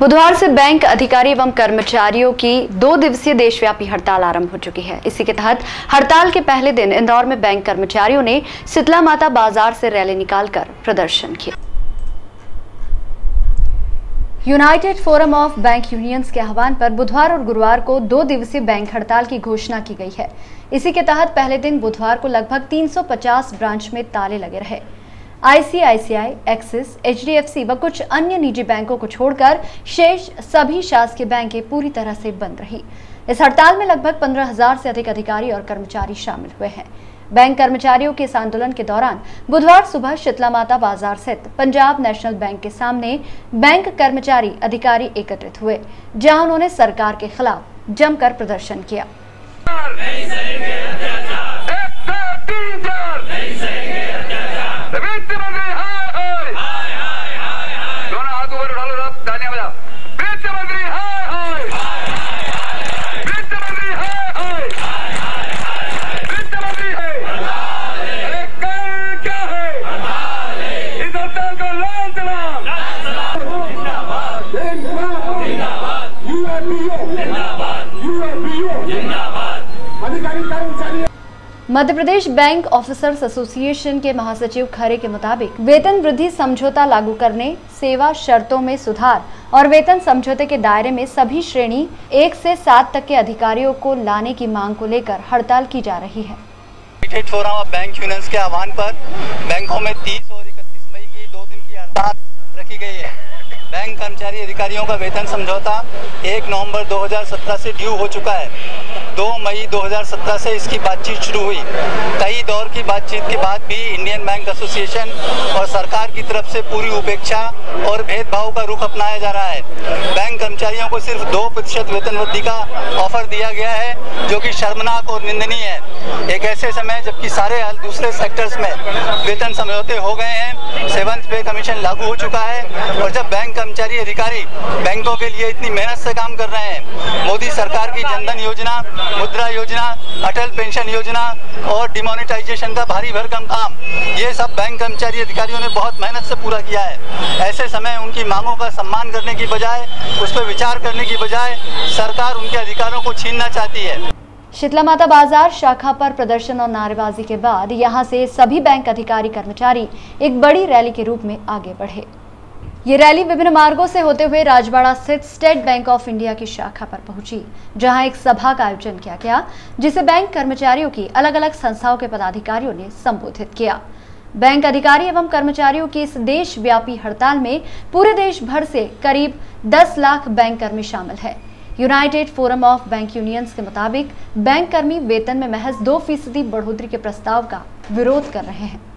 बुधवार से बैंक अधिकारी एवं कर्मचारियों की दो दिवसीय देशव्यापी हड़ताल आरंभ हो चुकी है। इसी के तहत हड़ताल के पहले दिन इंदौर में बैंक कर्मचारियों ने शीतला माता बाज़ार से रैली निकालकर प्रदर्शन किया। United Forum of Bank Unions के आह्वान पर बुधवार और गुरुवार को दो दिवसीय बैंक हड़ताल की घोषणा की गई है। इसी के तहत पहले दिन बुधवार को लगभग 350 ब्रांच में ताले लगे रहे। आईसीआईसीआई एक्सिस एचडीएफसी व कुछ अन्य निजी बैंकों को छोड़कर शेष सभी शासकीय बैंकें पूरी तरह से बंद रही। इस हड़ताल में लगभग पंद्रह हज़ार से अधिक अधिकारी और कर्मचारी शामिल हुए हैं। बैंक कर्मचारियों के इस आंदोलन के दौरान बुधवार सुबह शीतला माता बाज़ार स्थित पंजाब नेशनल बैंक के सामने बैंक कर्मचारी अधिकारी एकत्रित हुए, जहाँ उन्होंने सरकार के खिलाफ जमकर प्रदर्शन किया। Madhya Pradesh bank officers association के महासचिव खरे के मुताबिक, वेतन वृद्धि समझौता लागू करने, सेवा शर्तों में सुधार और वेतन समझौते के दायरे में सभी श्रेणी एक से सात तक के अधिकारियों को लाने की मांग को लेकर हड़ताल की जा रही है। बैंक यूनियंस के आह्वान पर बैंकों में 30 और 31 मई की दो दिन की हड़ताल रखी गई है। बैंक कर्मचारी अधिकारियों का वेतन समझौता 1 नवंबर 2017 से ड्यू हो चुका है। 2 मई 2017 से इसकी बातचीत शुरू हुई। कई दौर की बातचीत के बाद भी इंडियन बैंक एसोसिएशन और सरकार की तरफ़ से पूरी उपेक्षा और भेदभाव का रुख अपनाया जा रहा है। बैंक कर्मचारियों को सिर्फ़ दो प्रतिशत वेतन वृद्धि का ऑफ़र दिया गया है, जो कि शर्मनाक और निंदनीय है। एक ऐसे समय, जबकि सारे दूसरे सेक्टर्स में वेतन समझौते हो गए हैं। सेवंथ पे कमीशन लागू हो चुका है और जब बैंक कर्मचारी अधिकारी बैंकों के लिए इतनी मेहनत से काम कर रहे हैं की जनधन योजना मुद्रा योजना अटल पेंशन योजना और डिमोनिटाइजेशन का भारी भरकम काम। ये सब बैंक कर्मचारी अधिकारियों ने बहुत मेहनत से पूरा किया है। ऐसे समय उनकी मांगों का सम्मान करने की बजाय उस पर विचार करने की बजाय सरकार उनके अधिकारों को छीनना चाहती है। शीतला माता बाज़ार शाखा पर प्रदर्शन और नारेबाजी के बाद यहाँ से सभी बैंक अधिकारी कर्मचारी एक बड़ी रैली के रूप में आगे बढ़े। ये रैली विभिन्न मार्गों से होते हुए राजवाड़ा स्थित स्टेट बैंक ऑफ़ इंडिया की शाखा पर पहुँची, जहाँ एक सभा का आयोजन किया गया, जिसे बैंक कर्मचारियों की अलग अलग संस्थाओं के पदाधिकारियों ने संबोधित किया। बैंक अधिकारी एवं कर्मचारियों की इस देशव्यापी हड़ताल में पूरे देश भर से करीब 10 लाख बैंक कर्मी शामिल है। United Forum of Bank Unions के मुताबिक, बैंक कर्मी वेतन में महज दो फ़ीसदी बढ़ोतरी के प्रस्ताव का विरोध कर रहे हैं।